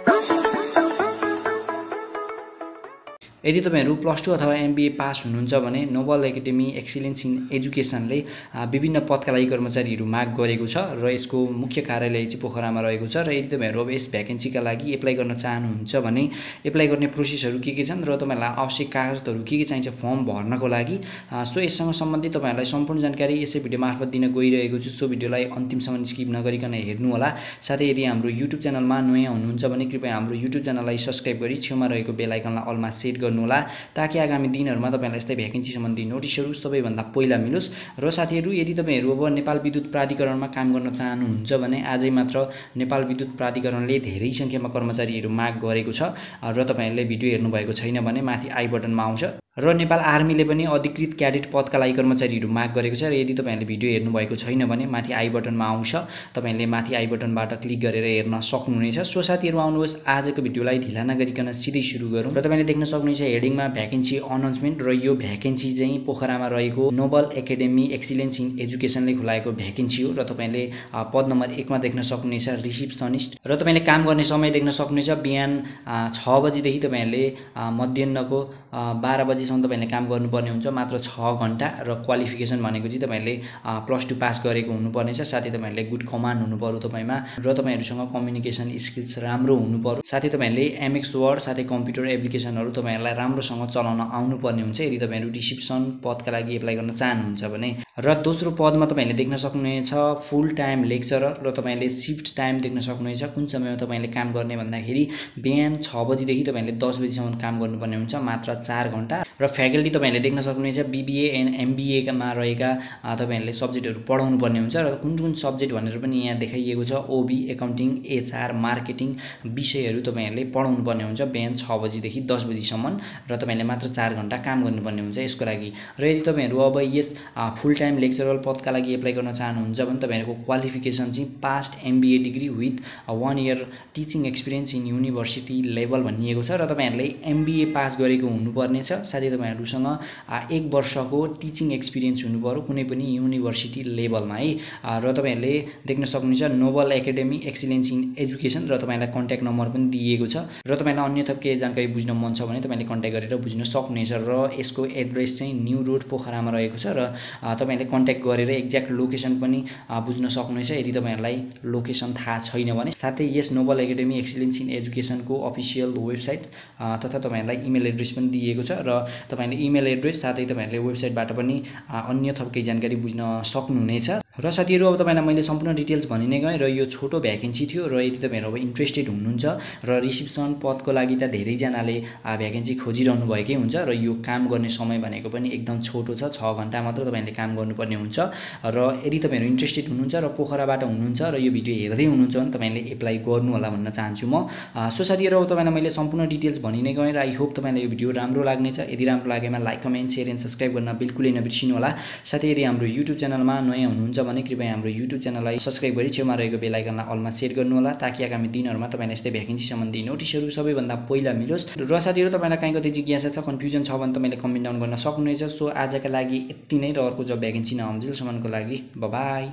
Oh. यदि तपाईँहरू plus two अथवा एमबिए पास हुनुहुन्छ भने नोबल एकाडेमी एक्सिलेन्स इन एजुकेसनले विभिन्न पदका लागि कर्मचारीहरू माग गरेको छ र यसको मुख्य कार्यालय चाहिँ पोखरामा रहेको छ र यदि तपाईँहरू अब यस भ्याकेन्सीका लागि एप्लाई गर्न चाहनुहुन्छ भने एप्लाई गर्ने प्रोसेसहरू के के छन् र तपाईँहरूलाई आवश्यक कागजहरू के के चाहिन्छ फर्म भर्नको लागि सो यससँग सम्बन्धित तपाईँहरूलाई सम्पूर्ण जानकारी यसै भिडियो मार्फत दिन गइरहेको छु। सो भिडियोलाई अन्तिमसम्म स्किप नगरिकन हेर्नुहोला साथै यदि हाम्रो युट्युब च्यानलमा नयाँ हुनुहुन्छ भने कृपया हाम्रो युट्युब च्यानललाई सब्सक्राइब गरी छेउमा रहेको बेलायकनलाई अलमा सेट गर्नु गर्नुहोला ताकि आगामी दिनहरूमा तपाईँलाई यस्तै भ्याकेन्सी सम्बन्धी नोटिसहरू सबैभन्दा पहिला मिलोस्। र साथीहरू यदि तपाईँहरू अब नेपाल विद्युत प्राधिकरणमा काम गर्न चाहनुहुन्छ भने आजै मात्र नेपाल विद्युत प्राधिकरणले धेरै सङ्ख्यामा कर्मचारीहरू माग गरेको छ। र तपाईँहरूले भिडियो हेर्नुभएको छैन भने माथि आई बटनमा आउँछ। र नेपाल आर्मीले पनि अधिकृत क्याडेट पदका लागि कर्मचारीहरू माग गरेको छ र यदि तपाईँहरूले भिडियो हेर्नुभएको छैन भने माथि आई बटनमा आउँछ। तपाईँहरूले माथि आई बटनबाट क्लिक गरेर हेर्न सक्नुहुनेछ। सो साथीहरू आउनुहोस् आजको भिडियोलाई ढिला नगरिकन सिधै सुरु गरौँ। र तपाईँले देख्न सक्नुहुनेछ हेडिङमा भ्याकेन्सी अनाउन्समेन्ट र यो भ्याकेन्सी चाहिँ पोखरामा रहेको नोबल एकाडेमी एक्सिलेन्स इन एजुकेसनले खुलाएको भ्याकेन्सी हो। र तपाईँले पद नम्बर एकमा देख्न सक्नुहुनेछ रिसिप्सनिस्ट र तपाईँले काम गर्ने समय देख्न सक्नुहुनेछ बिहान छ बजीदेखि तपाईँहरूले मध्याहको बाह्र बजी बजीसम्म तपाईँहरूले काम गर्नुपर्ने हुन्छ मात्र छ घन्टा र क्वालिफिकेसन भनेको चाहिँ तपाईँहरूले प्लस टू पास गरेको हुनुपर्नेछ साथै तपाईँहरूले गुड कमान्ड हुनु पऱ्यो तपाईँमा र तपाईँहरूसँग कम्युनिकेसन स्किल्स राम्रो हुनु पऱ्यो साथै तपाईँहरूले एमएक्स वर्ड साथै कम्प्युटर एप्लिकेसनहरू तपाईँहरूलाई राम्रोसँग चलाउन आउनुपर्ने हुन्छ। यदि तपाईँहरू रिसिप्सन पदका लागि एप्लाई गर्न चाहनुहुन्छ भने र दोस्रो पदमा तपाईँहरूले देख्न सक्नुहुनेछ फुल टाइम लेक्चरर र तपाईँले सिफ्ट टाइम देख्न सक्नुहुनेछ। कुन समयमा तपाईँले काम गर्ने भन्दाखेरि बिहान छ बजीदेखि तपाईँहरूले दस बजीसम्म काम गर्नुपर्ने हुन्छ मात्र चार घन्टा। र फ्याकल्टी तपाईँहरूले देख्न सक्नुहुनेछ बिबिए एन्ड एमबिएकामा रहेका तपाईँहरूले सब्जेक्टहरू पढाउनु पर्ने हुन्छ र कुन कुन सब्जेक्ट भनेर पनि यहाँ देखाइएको छ ओबी एकाउन्टिङ एचआर मार्केटिङ विषयहरू तपाईँहरूले पढाउनु पर्ने हुन्छ बिहान छ बजीदेखि दस बजीसम्म र तपाईँहरूले मात्र चार घन्टा काम गर्नुपर्ने हुन्छ यसको लागि। र यदि तपाईँहरू अब यस फुल टाइम लेक्चरल पदका लागि एप्लाई गर्न चाहनुहुन्छ भने तपाईँहरूको क्वालिफिकेसन चाहिँ passed MBA degree with one year teaching experience in university level भनिएको छ र तपाईँहरूले एमबिए पास गरेको हुनुपर्नेछ साथै तपाईँहरूसँग एक वर्षको टिचिङ एक्सपिरियन्स हुनु पऱ्यो कुनै पनि युनिभर्सिटी लेभलमा है। र तपाईँहरूले देख्न सक्नुहुन्छ noble academy excellence in education र तपाईँलाई कन्ट्याक्ट नम्बर पनि दिएको छ र तपाईँलाई अन्य थप केही जानकारी बुझ्न मन छ भने तपाईँले कन्ट्याक्ट गरेर बुझ्न सक्नुहुनेछ र यसको एड्रेस चाहिँ न्यु रोड पोखरामा रहेको छ र तपाईँले कन्ट्याक्ट गरेर एक्ज्याक्ट लोकेसन पनि बुझ्न सक्नुहुनेछ। यदि तपाईँहरूलाई लोकेसन थाहा छैन भने साथै यस नोबल एकाडेमी एक्सिलेन्स इन एजुकेसनको अफिसियल वेबसाइट तथा तपाईँहरूलाई इमेल एड्रेस पनि दिएको छ र तपाईँले इमेल एड्रेस साथै तपाईँहरूले वेबसाइटबाट पनि अन्य थप केही जानकारी बुझ्न सक्नुहुनेछ। र साथीहरू अब तपाईँलाई मैले सम्पूर्ण डिटेल्स भनि नै गएँ र यो छोटो भ्याकेन्सी थियो र यदि तपाईँहरू अब इन्ट्रेस्टेड हुनुहुन्छ र रिसिप्सन पदको लागि त धेरैजनाले भ्याकेन्सी खोजिरहनु भएकै हुन्छ र यो काम गर्ने समय भनेको पनि एकदम छोटो छ छ घन्टा मात्र तपाईँले काम गर्नुपर्ने हुन्छ र यदि तपाईँहरू इन्ट्रेस्टेड हुनुहुन्छ र पोखराबाट हुनुहुन्छ र यो भिडियो हेर्दै हुनुहुन्छ भने तपाईँले एप्लाई गर्नु होला भन्न चाहन्छु म। सो साथीहरू अब तपाईँलाई मैले सम्पूर्ण डिटेल्स भनि नै गएँ र आई होप तपाईँलाई यो भिडियो राम्रो लाग्नेछ। यदि राम्रो लागेमा like comment share and subscribe गर्न बिल्कुलै नबिर्सिनु होला। साथै यदि हाम्रो युट्युब च्यानलमा नयाँ हुनुहुन्छ भने कृपया हाम्रो युट्युब च्यानललाई सब्सक्राइब गरी छेउमा रहेको बेलायकनलाई अलमा सेट गर्नु होला ताकि आगामी दिनहरूमा तपाईँलाई यस्तै भ्याकेन्सी सम्बन्धी नोटिसहरू सबैभन्दा पहिला मिलोस्। र साथीहरू तपाईँलाई काहीँ कतै जिज्ञासा छ कन्फ्युजन छ भने तपाईँले कमेन्ट डाउन गर्न सक्नुहुनेछ। सो आजका लागि यति नै र अर्को जब भ्याकेन्सी नआउँजेलसम्मको लागि बाई